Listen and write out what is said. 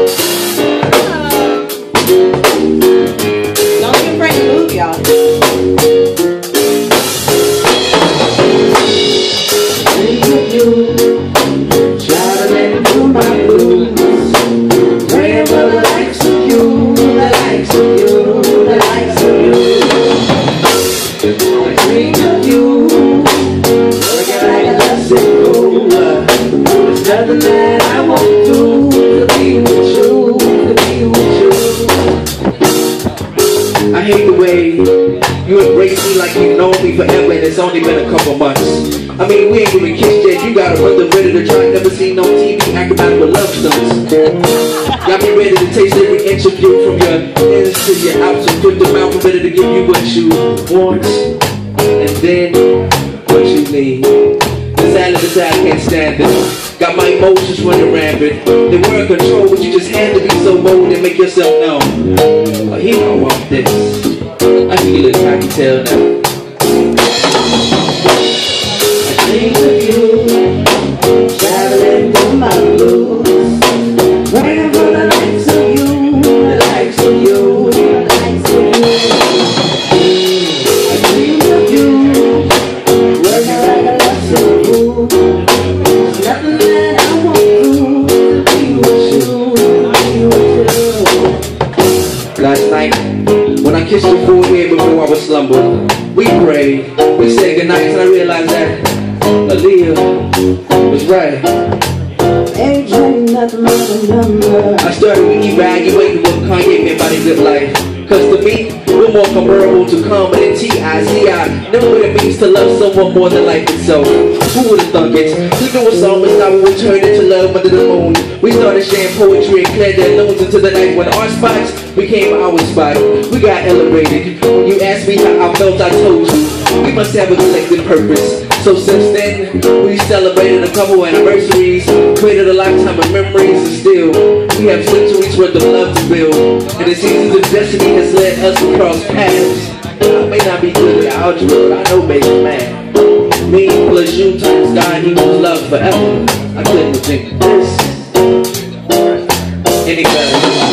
You embrace me like you know me forever and it's only been a couple months. I mean, we ain't even kissed yet. You got a brother ready to try. Never seen no TV acrobatic with love stunts. Got me ready to taste every inch of you from your ins to your outs and put the mouth ready to give you what you want and then what you need. The This island is I can't stand it. Got my emotions running rampant. They were in control, but you just had to be so bold and make yourself known. Oh, he don't want this. Tell now. I think of you, traveling through my blues, for the of you, the of you, the. I of you, like a nothing that I won't do to be with you, be with you. Last night. When I kissed your forehead was slumbered, we prayed, we said goodnight, and I realized that Aaliyah was right. Ain't nothing but a number. I started to evaluate what Kanye meant by the good life. Cause to me, more comparable to come than T-I-Z-I. Know what it means to love someone more than life itself. Who would've thunk it? Sleeping with someone, now we would turn into love under the moon. We started sharing poetry and cleared their loons into the night when our spots became our spot. We got elevated. You asked me how I felt, I told you. We must have a collective purpose. So since then, we celebrated a couple anniversaries, created a lifetime of memories, and still, we have centuries worth of love to build. And the seasons of destiny has led us across paths. I may not be good at algebra, but I know basic math. Me plus you times God equals love forever. I couldn't think this any better.